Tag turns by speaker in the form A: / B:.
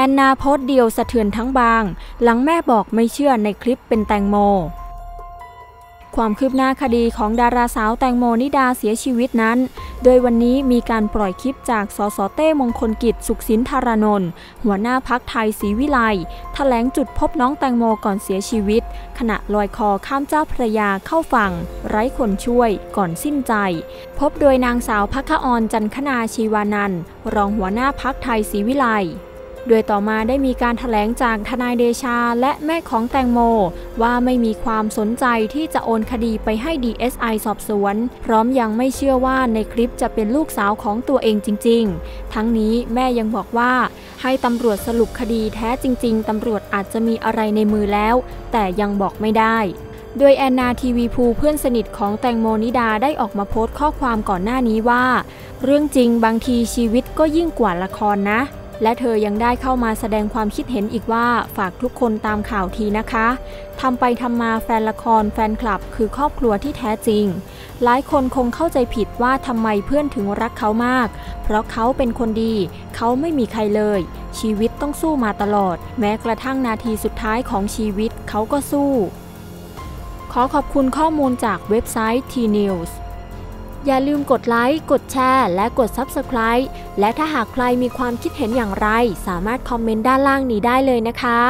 A: แอนนาโพสต์เดียวสะเทือนทั้งบาง หลังแม่บอกไม่เชื่อในคลิปเป็นแตงโม ความคืบหน้าคดีของดาราสาวแตงโมนิดาเสียชีวิตนั้น โดยวันนี้มีการปล่อยคลิปจากสสเต้มงคลกิจสุขสินธารนนท์หัวหน้าพักไทยศรีวิไลแถลงจุดพบน้องแตงโมก่อนเสียชีวิต ขณะลอยคอข้ามเจ้าพระยาเข้าฝั่ง ไร้คนช่วยก่อนสิ้นใจ พบโดยนางสาวพักออนจันคนาชีวานันท์รองหัวหน้าพักไทยศรีวิไล โดยต่อมาได้มีการถแถลงจากทนายเดชาและแม่ของแตงโม ว่าไม่มีความสนใจที่จะโอนคดีไปให้ DSI สอบสวน พร้อมยังไม่เชื่อว่าในคลิปจะเป็นลูกสาวของตัวเองจริง ๆ ทั้งนี้แม่ยังบอกว่า ให้ตำรวจสรุปคดีแท้จริง ๆตำรวจอาจจะมีอะไรในมือแล้ว แต่ยังบอกไม่ได้โดยแอนนาทีวีภูเพื่อนสนิทของแตงโมนิดาได้ออกมาโพสต์ข้อความก่อนหน้านี้ว่า เรื่องจริงบางทีชีวิตก็ยิ่งกว่าละครนะ และเธอยังได้เข้ามาแสดงความคิดเห็นอีกว่าฝากทุกคนตามข่าวทีนะคะทำไปทำมาแฟนละครแฟนคลับคือครอบครัวที่แท้จริง หลายคนคงเข้าใจผิดว่าทำไมเพื่อนถึงรักเขามาก เพราะเขาเป็นคนดี เขาไม่มีใครเลย ชีวิตต้องสู้มาตลอด แม้กระทั่งนาทีสุดท้ายของชีวิตเขาก็สู้ ขอขอบคุณข้อมูลจากเว็บไซต์ T-News อย่าลืมกดไลค์ กดแชร์ และกด Subscribe และถ้าหากใครมีความคิดเห็นอย่างไร สามารถคอมเมนต์ด้านล่างนี้ได้เลยนะคะ